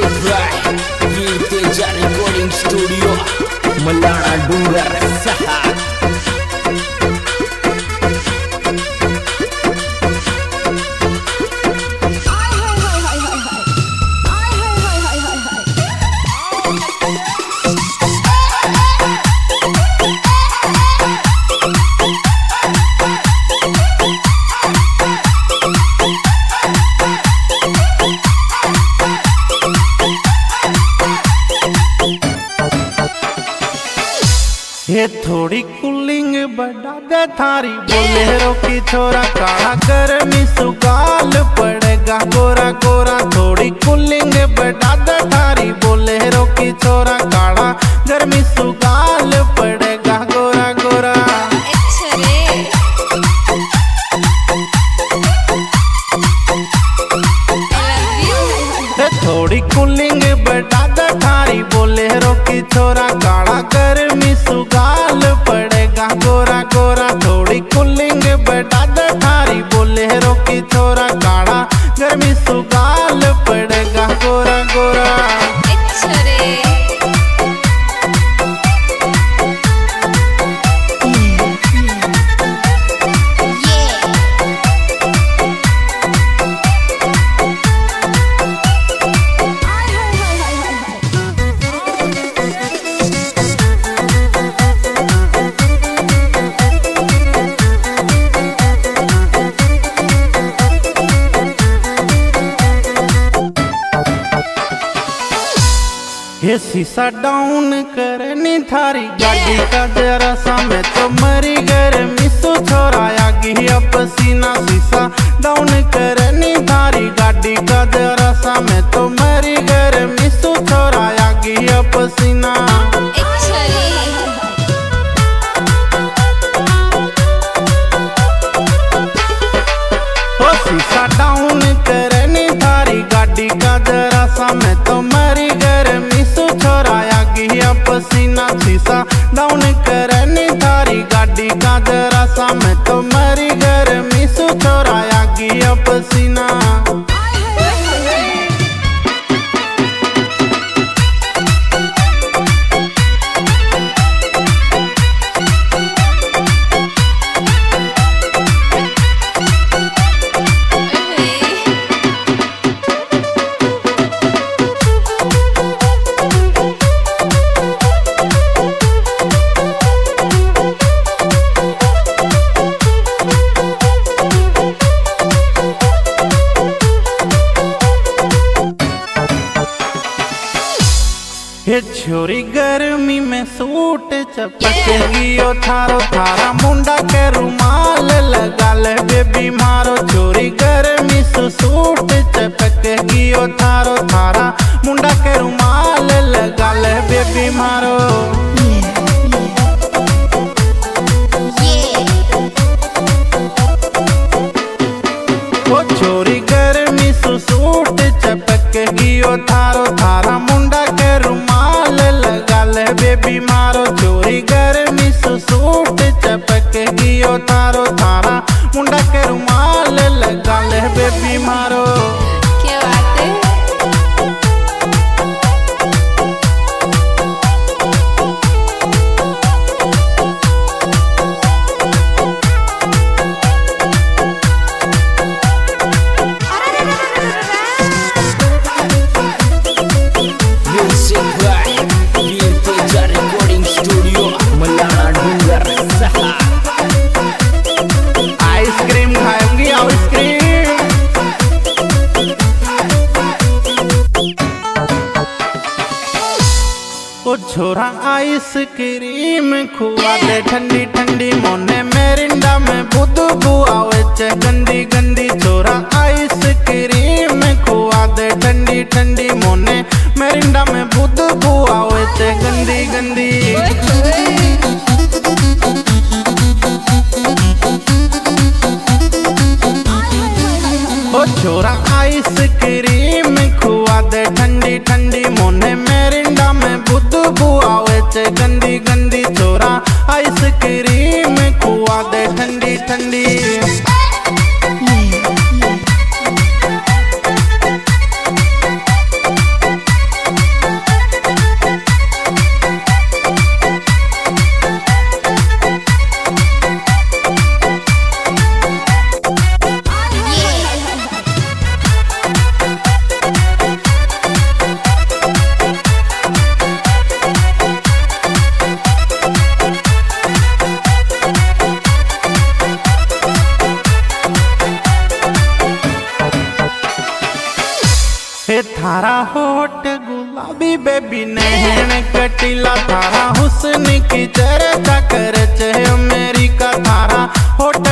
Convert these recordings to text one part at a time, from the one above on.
Rashid Rai, Vintage Recording Studio, Malang. थोड़ी cooling बढ़ा दे थारी। बोले रोकी छोरा काढ़ा कर सुगाल? शीशा डाउन करनी थारी गाड़ी का ये छोरी गर्मी में सूट चपकेगी ओ थारो, थारा मुंडा के रुमाल लगा ले, बेबी, मारो छोरी गर्मी से सूट चपकेगी ओ थारो, थारा मुंडा के रुमाल लगा ले, बेबी, मारो yeah. छोरा आइसक्रीम खुआ दे, ठंडी ठंडी मोने मेरिंडा में बुदबू आवे चे, गंदी गंदी छोरा आइसक्रीम खुआ दे, ठंडी ठंडी मोने मेरिंडा में बुदबू बुआ चे, गंदी गंदी। गुलाबी बेबी नहन कटिला थारा। हुस्न की चर्चा कर अमेरिका थारा होठ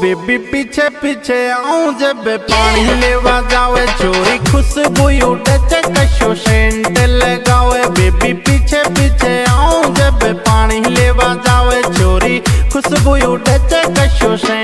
बेबी पीछे पीछे आऊँ जब पानी लेवा जावे। चोरी खुशबू उठे कशो सेंट लगावे। बेबी पीछे पीछे आऊँ जब पानी लेवा जावे। चोरी खुशबू उठे कशो सेंट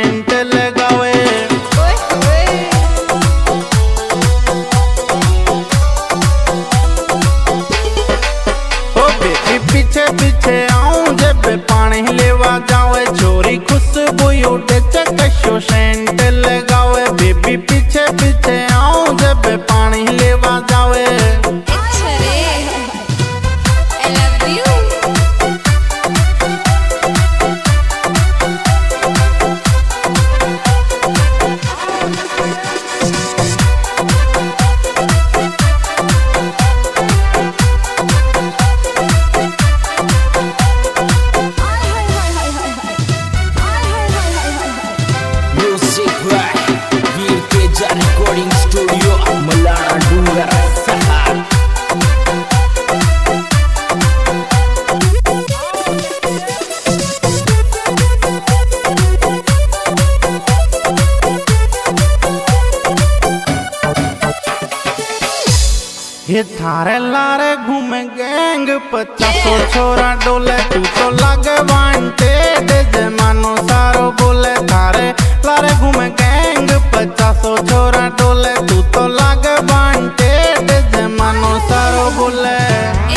ये थारे लारे घूमे गैंग पचासो छोरा डोले तू तो लागे वांटेड जमानो सारो बोले थारे लारे घूमे गैंग पचासो छोरा डोले तू तो लागे वांटेड जमानो सारो बोले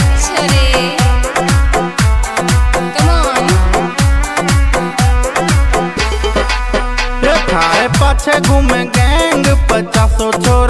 X-ray. Come ये थारे पाछे घूमे गैंग पचासो छोरा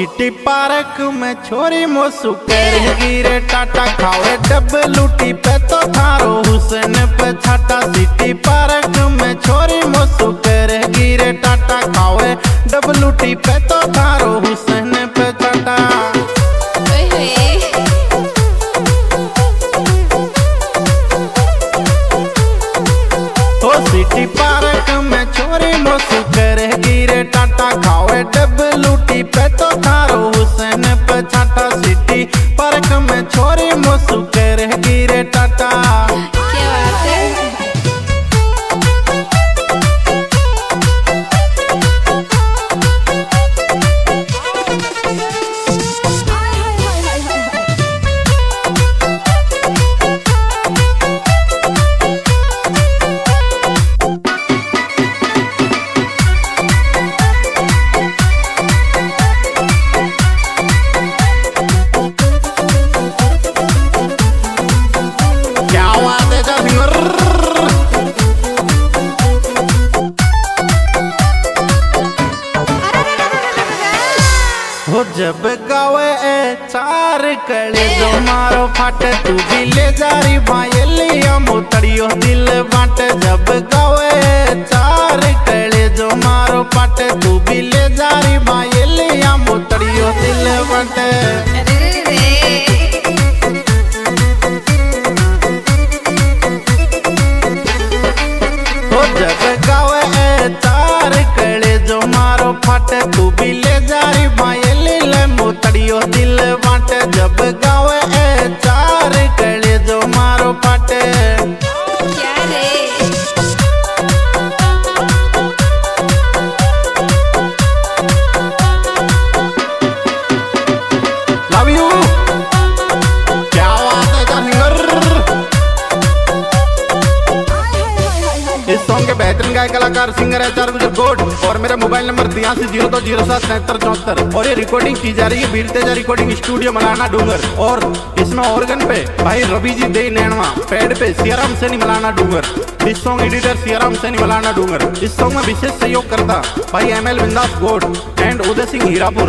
सिटी पार्क में छोरी मोसू कर गिरे टाटा खावे, डब लूटी पे तो थारो। हुसैन पे छाटा सिटी पार्क में छोरी मोसू कर गिरे टाटा खावे, डब लूटी पे तो थारो। हुसैन पार्क में छोरी मोसू कर गिरे टाटा। फाटे तू भी ले जा रही भाईलिया मोतड़ियो दिल बाट। जब गावे चार कले जो मारो पाट तू भी ले जा रही भाईलिया मोतड़ियो दिल बाटे। गायक कलाकार सिंगर है चार गुजर और मेरा मोबाइल नंबर तिरासी, ज़ीरो दो, ज़ीरो सात तिहत्तर चौहत्तर। और ये रिकॉर्डिंग की जा रही है वीर तेजा रिकॉर्डिंग स्टूडियो मलाना डूंगर। और इसमें ऑर्गन पे भाई रवि जी दे नैनवा, पैड पे सियाराम सैनी मलाना डूंगर। इस सॉन्ग एडिटर सियाराम सैनी मलाना डूंगर। इस सॉन्ग में विशेष सहयोग करता भाई एम एल विंदास गोड एंड उदय सिंह हीरापुर।